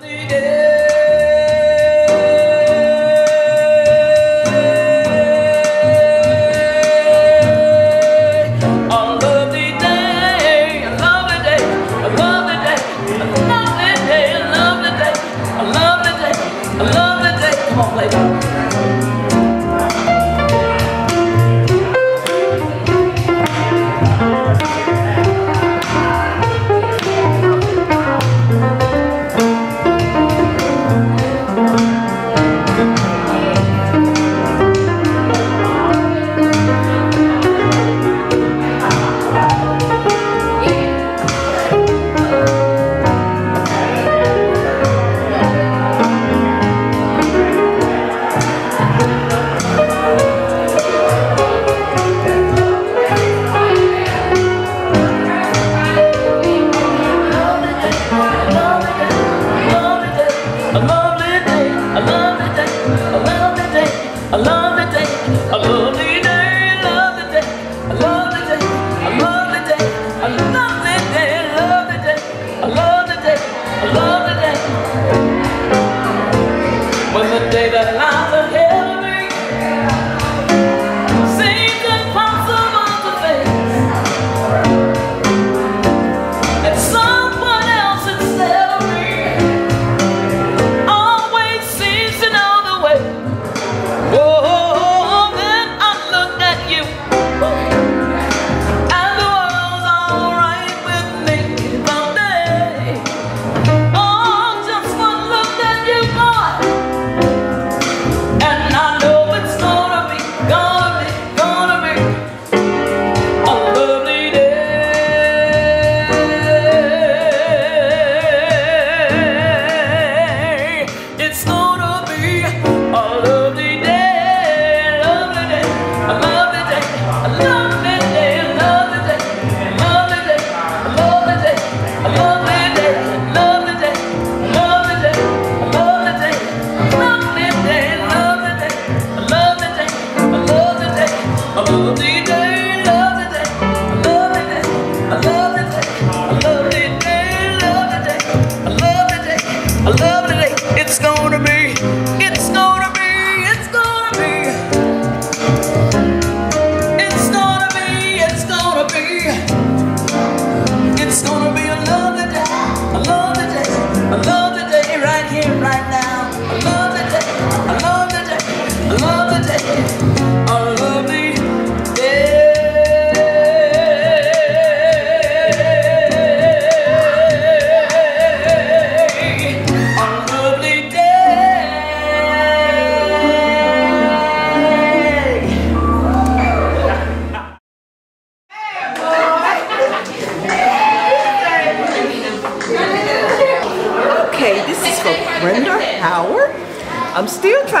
I'm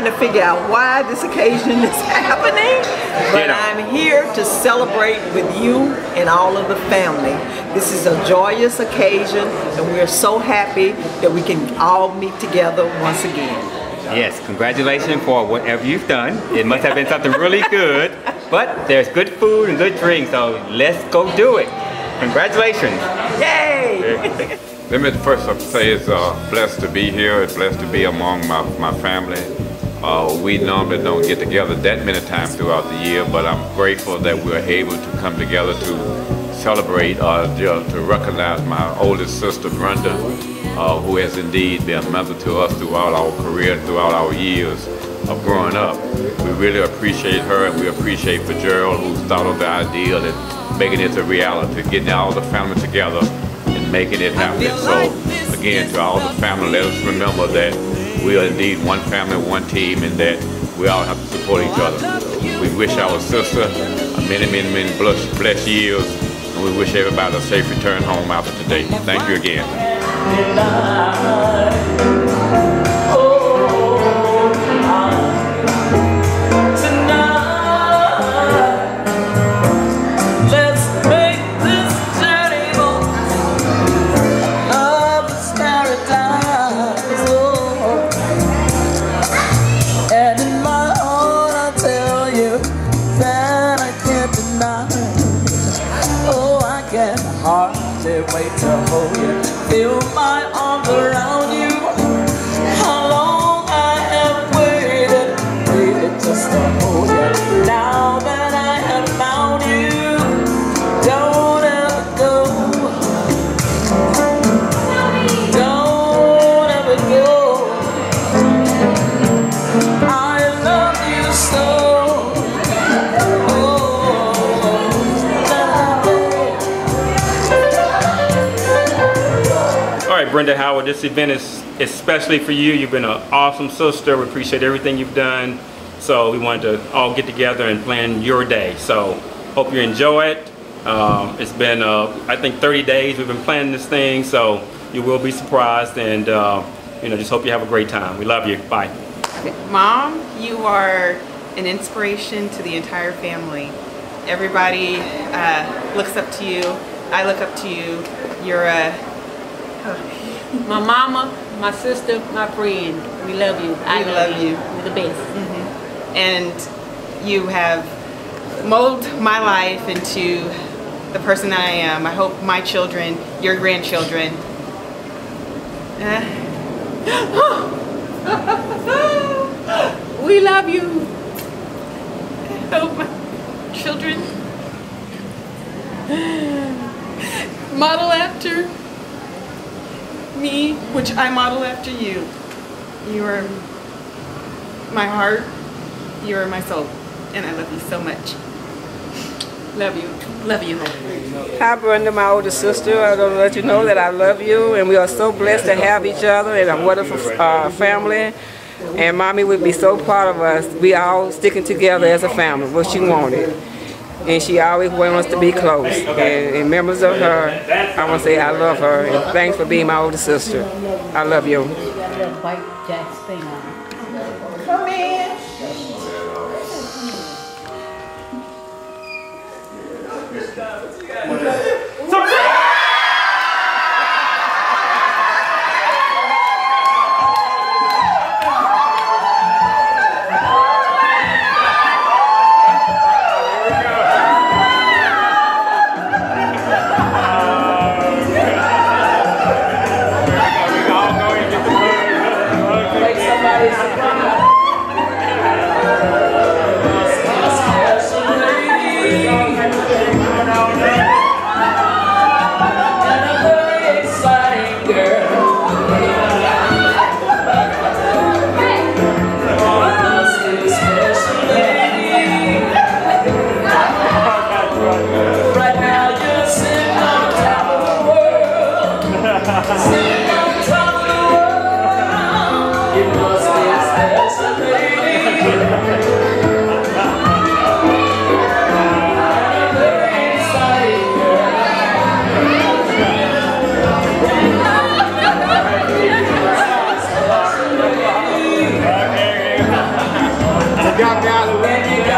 trying to figure out why this occasion is happening, but I'm here to celebrate with you and all of the family. This is a joyous occasion and we're so happy that we can all meet together once again. Yes, congratulations for whatever you've done. It must have been something really good, but there's good food and good drinks, so let's go do it. Congratulations. Yay! Let me first say it's uh, blessed to be here. It's blessed to be among my, my family. Uh, we normally don't get together that many times throughout the year, but I'm grateful that we're able to come together to celebrate, uh, to recognize my oldest sister, Brenda, uh, who has indeed been a mother to us throughout our career, throughout our years of growing up. We really appreciate her and we appreciate Fitzgerald who thought of the idea that making it a reality, getting all the family together and making it happen. So again, to all the family, let us remember that we are indeed one family, one team, and that we all have to support each other. We wish our sister many, many, many blessed years, and we wish everybody a safe return home after today. Thank you again. My arms around Brenda Howard, this event is especially for you. You've been an awesome sister. We appreciate everything you've done. So we wanted to all get together and plan your day. So hope you enjoy it. Um, it's been, uh, I think, 30 days we've been planning this thing, so you will be surprised. And uh, you know, just hope you have a great time. We love you. Bye. Mom, you are an inspiration to the entire family. Everybody uh, looks up to you. I look up to you. You're a My mama, my sister, my friend. We love you. I We love you. You're the best. and you have molded my life into the person that I am. I hope my children, your grandchildren. Uh, we love you. I hope my children model after me, which I model after you. You are my heart, you are my soul, and I love you so much. Love you. Love you. Hi, Brenda, my older sister. I want to let you know that I love you, and we are so blessed to have each other and a wonderful uh, family. And mommy would be so proud of us. We all sticking together as a family, what she wanted. And she always wanted us to be close. And in members of her, I want to say I love her, and thanks for being my older sister. I love you. And you gotta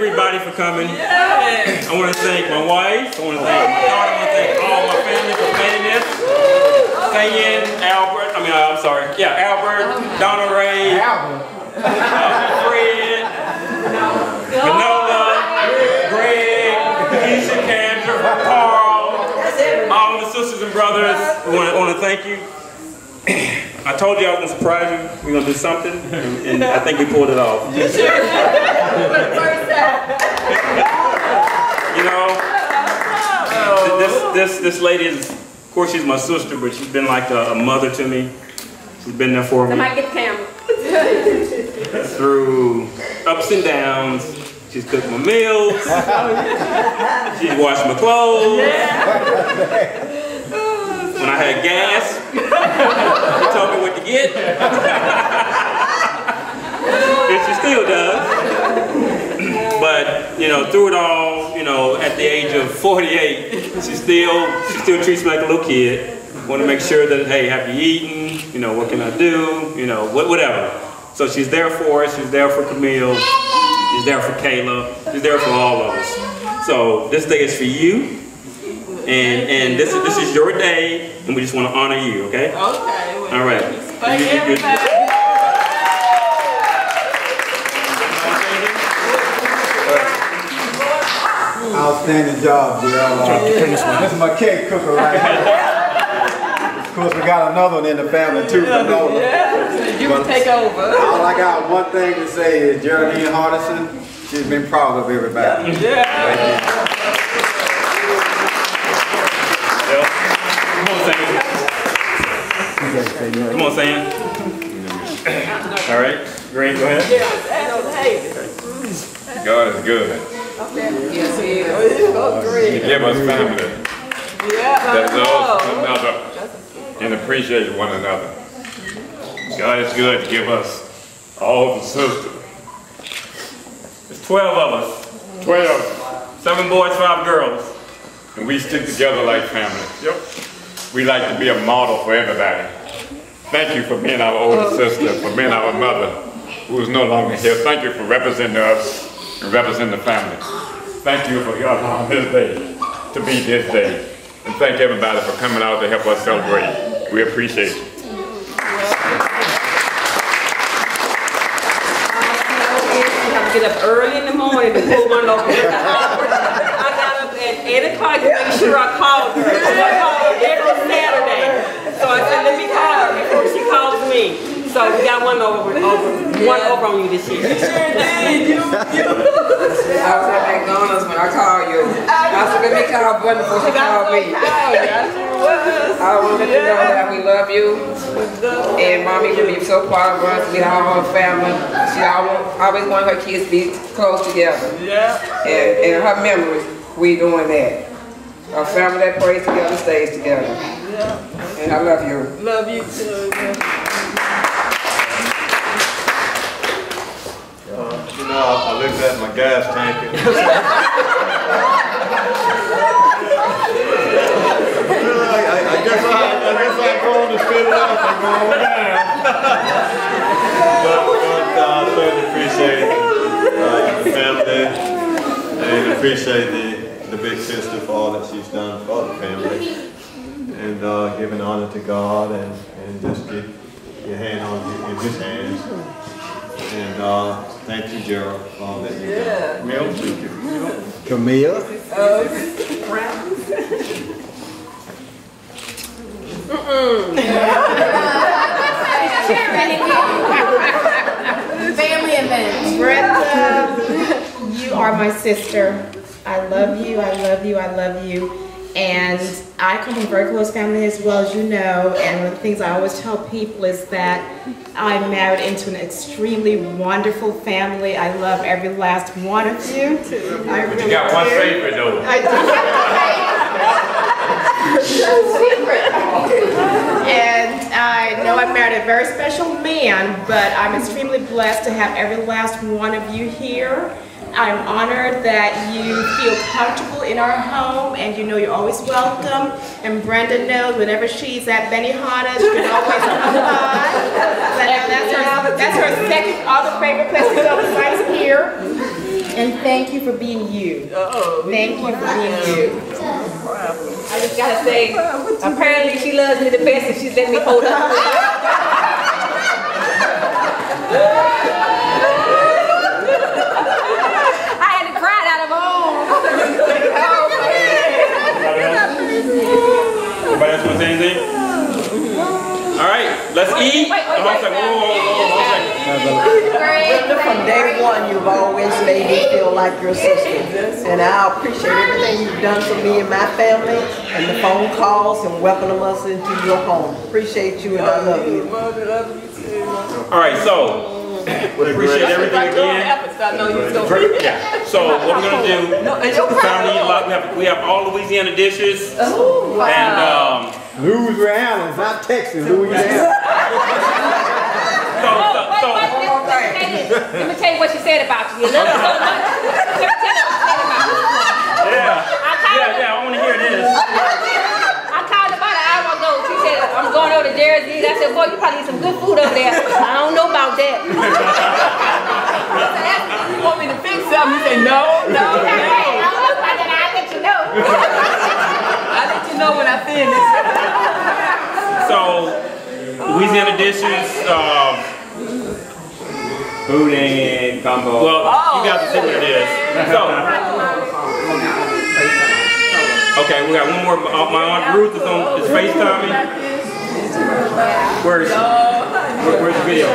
everybody for coming. Yeah. I want to thank my wife. I want to thank my daughter. I want to thank all my family for planning this. Kayen, Albert. I mean, uh, I'm sorry. Yeah, Albert, Donna Ray, Albert. Uh, Fred, Manola, Greg, Keisha Kendra, Carl, all the sisters and brothers. I want to, I want to thank you. I told you I was gonna surprise you. We're gonna do something, and, and I think we pulled it off. You know, this this this lady is, of course, she's my sister, but she's been like a, a mother to me. She's been there for me Somebody get the camera. through ups and downs. She's cooked my meals. Oh, she's washed my clothes. When I had gas, she told me what to get. and she still does. But you know, through it all, you know, at the age of 48, she still she still treats me like a little kid. Want to make sure that hey, have you eaten? You know, what can I do? You know, what, whatever. So she's there for us. She's there for Camille. She's there for Kayla. She's there for all of us. So this day is for you, and and this is this is your day, and we just want to honor you. Okay? Okay. well, All right. Thank You- you- you- everybody. Outstanding job, Gerald. Uh, This is my cake cooker right here. Of course, we got another one in the family too, Fanola. Yeah, you can take over. All I got one thing to say is Geraldine Hardison, she's been proud of everybody. Yeah. On, Sam. Come on, Sam. All right. Green, go ahead. God is good. Yes, he is. He great. give us family Yeah. that loves one another and appreciates one another. God is good to give us all the sisters. There's 12 of us. Twelve. Seven boys, five girls. And we stick together like family. Yep. We like to be a model for everybody. Thank you for being our older oh. sister, for being our mother, who is no longer here. Thank you for representing us and representing the family. Thank you for allowing this day to be this day. And thank everybody for coming out to help us celebrate. We appreciate you. You have to get up early in the morning to pull one over. I got up at eight o'clock to make sure I called her. So I called her every Saturday. So I said, let me call her before she calls me. So we got one over, over one over on you this year. You sure did. I was at McDonald's when I called you. I said, let me call Brenda before she called me. I want to let you know that we love you. And mommy will be so proud of us. We all her family. She always, always wanted her kids to be close together. Yeah. And in her memories, we doing that. A family that prays together stays together. Yeah. And I love you. Love you too. You know, I I looked at my gas tank. I I guess I, I guess I'm going to fill it up and go on down. But, but uh, I certainly appreciate uh, the family and appreciate the, the big sister for all that she's done for the family. And uh, giving honor to God and, and just get your hand on in his hands. And uh, thank you, Gerald, for all that you've done. Camille, thank you. Camille? Family event. Brenda, you are my sister. I love you, I love you, I love you. And I come from a very close family as well as you know. And one of the things I always tell people is that I'm married into an extremely wonderful family. I love every last one of you. I But really you got one favorite though. I do. Secret. And I know I married a very special man, but I'm extremely blessed to have every last one of you here. I'm honored that you feel comfortable in our home and you know you're always welcome. And Brenda knows whenever she's at Benihana, she can always come by. That's her, that's her second other favorite place to go besides here. And thank you for being you. Oh, Thank you for being you. I just gotta say, apparently she loves me the best and she's letting me hold up. anything? All right, let's eat. Wait, wait, wait, wait, wait, wait, wait, From day one, you've always made me feel like your sister. And I appreciate everything you've done for me and my family and the phone calls and welcoming us into your home. Appreciate you and I love you. All right, so we appreciate everything again. yeah. So what we're gonna do? We have we have all Louisiana dishes. Oh, wow. And um, Louisiana, it's not Texas, Louisiana. so so, oh, so Let me tell you what she said about you. You love her so much. Let me tell you what she said about you. yeah yeah yeah I want to hear this. I called about an hour ago. She said, I'm going over to Jerry's to eat. I said, boy, you probably eat some good food over there. I don't know about that. You want me to fix something? You say, no, no, Hey, I don't know that. I'll let you know. I'll let you know when I finish. So Louisiana dishes. Um, Food and combo. well, you guys can see what it is. So. Okay, we got one more. Uh, my aunt Ruth is on is FaceTiming. Where's where, where's the video?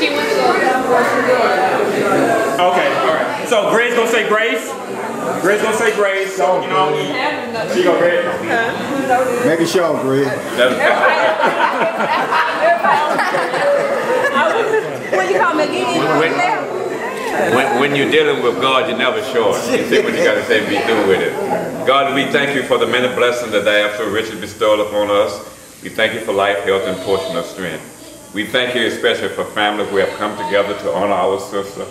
She went to go. Okay, all right. So Grace gonna say grace. Grace gonna say grace. So you know, she go Grace. Make it show, Greg. What you call me again? When, when, when you're dealing with God, you're never sure. You say what you got to say be through with it. God, we thank you for the many blessings that they have so richly bestowed upon us. We thank you for life, health, and portion of strength. We thank you especially for families who have come together to honor our sister.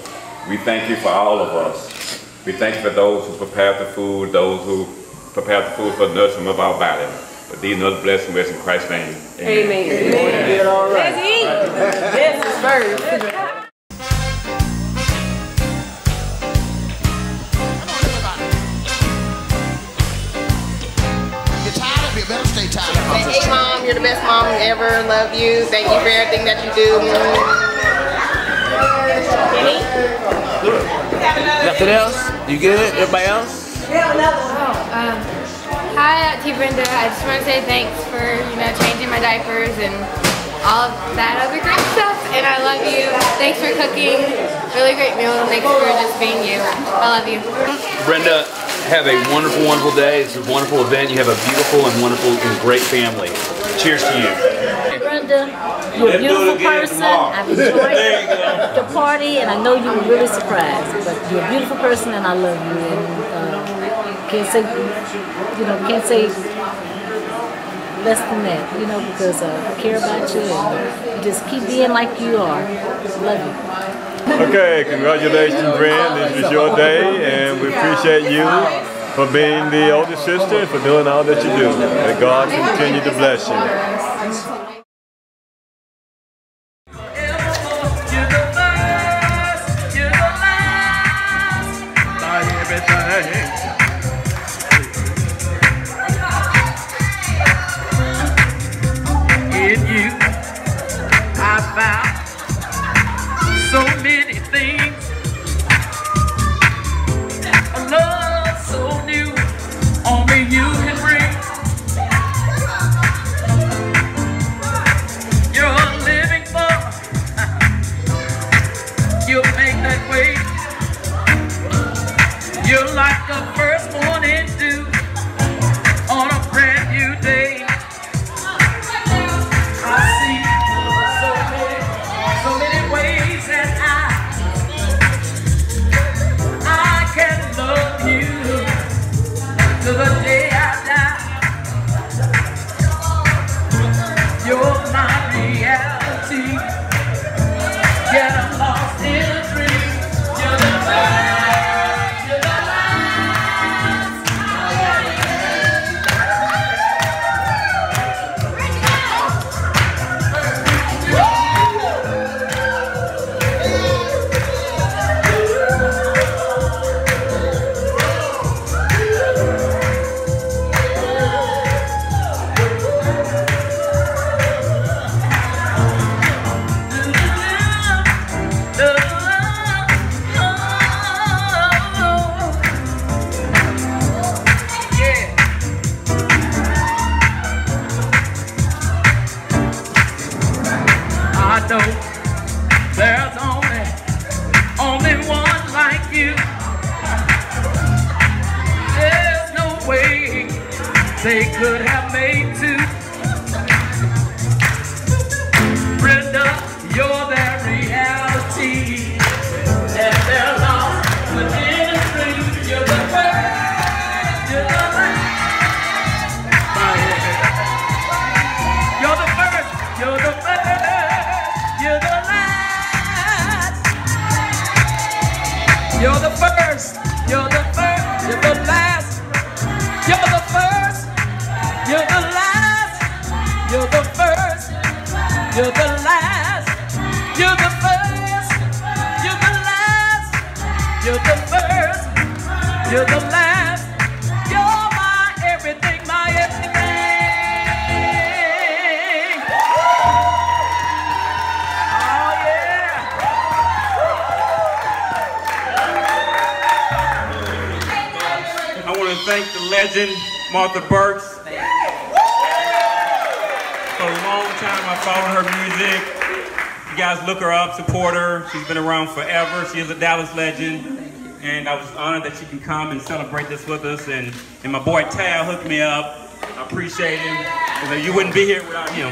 We thank you for all of us. We thank you for those who prepared the food, those who prepared the food for the nourishment of our body. But these are the blessings in Christ's name. Amen. Did all right. Let's eat. Yes, it's first. You're tired of it, better stay tired of it. Hey mom, you're the best mom ever. Love you. Thank you for everything that you do. Nothing else? You good? Everybody else? Um, hi, Auntie Brenda. I just want to say thanks for you know changing my diapers and all of that other great stuff. And I love you. Thanks for cooking really great meal. Thanks for just being you. I love you. Brenda, have a wonderful, wonderful day. It's a wonderful event. You have a beautiful and wonderful and great family. Cheers to you. Brenda, you're a beautiful person. I've enjoyed the party, and I know you were really surprised. But you're a beautiful person, and I love you. And uh, can't say, you know, can't say less than that. You know, because uh, I care about you, and just keep being like you are. Love you. Okay, congratulations, Brand. This is your day, and we appreciate you for being the older sister and for doing all that you do. May God continue to bless you. They could have made two. Brenda, you're their reality. And they're lost within a dream. You're the first, you're the last. You're the first, you're the first, you're the last. You're the first, you're the last. You're the first, you're the last. You're the first, you're the last. You're my everything, my everything. Oh yeah. I want to thank the legend, Martha Burks. For a long time, I followed her music. You guys look her up, support her. She's been around forever. She is a Dallas legend. And I was honored that she can come and celebrate this with us. And, and my boy Tal hooked me up. I appreciate him. You wouldn't be here without him.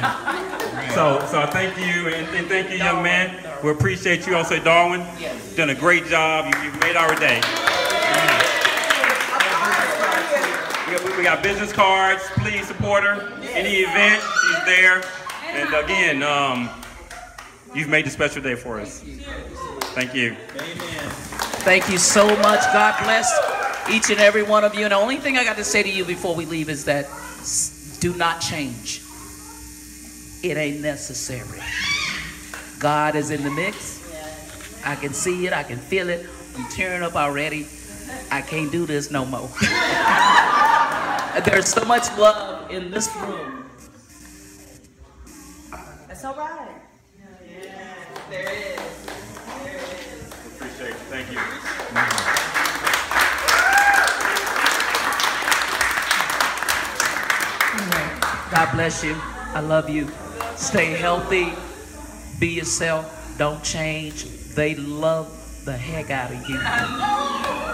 So, so I thank you, and, and thank you, young man. We appreciate you. Also, Darwin, done a great job. You, you made our day. We got, we got business cards. Please support her. Any event, she's there. And again, um, you've made a special day for us. Thank you. Thank you so much. God bless each and every one of you. And the only thing I got to say to you before we leave is that do not change. It ain't necessary. God is in the mix. I can see it. I can feel it. I'm tearing up already. I can't do this no more. There's so much love in this room. That's all right. There is. Appreciate it. Thank you. God bless you. I love you. Stay healthy. Be yourself. Don't change. They love the heck out of you.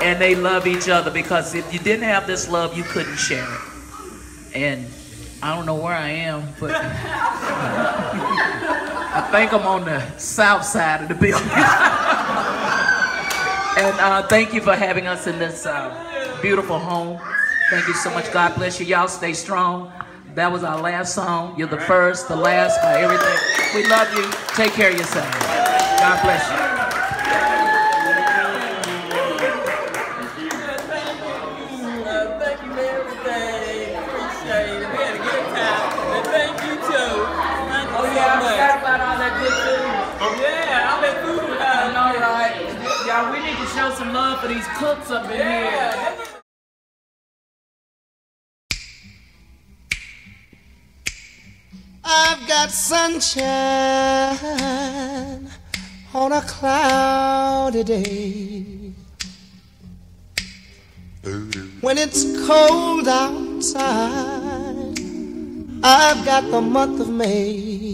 And they love each other because if you didn't have this love, you couldn't share it. And I don't know where I am, but I think I'm on the south side of the building. and uh, thank you for having us in this uh, beautiful home. Thank you so much. God bless you. Y'all stay strong. That was our last song. You're the first, the last, my everything. We love you. Take care of yourself. God bless you. Cooks up in Yeah. here. I've got sunshine on a cloudy day. When it's cold outside, I've got the month of May.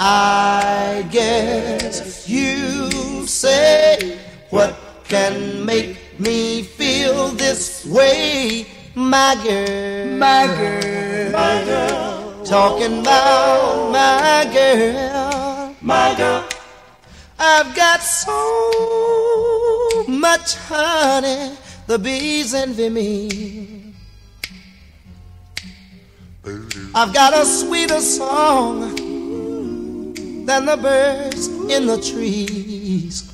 I guess you say what can make me feel this way, my girl. My girl. My girl. Talking about my girl. My girl. I've got so much honey, the bees envy me. I've got a sweeter song than the birds in the trees.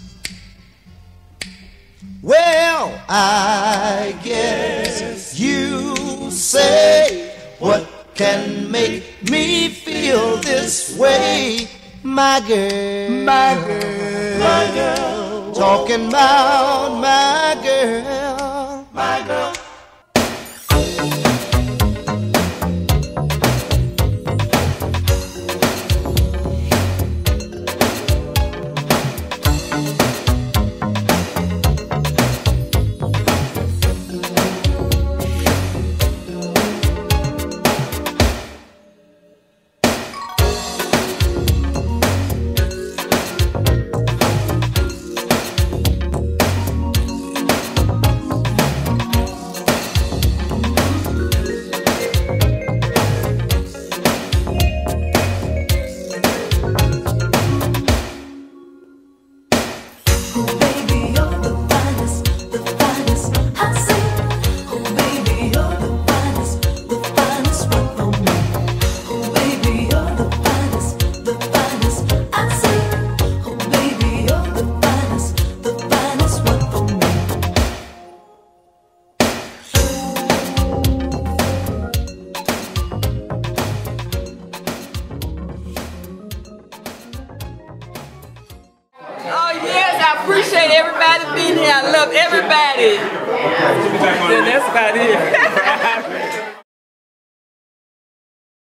Well, I guess you say what can make me feel this way, my girl. My girl. My girl. Talking about my girl.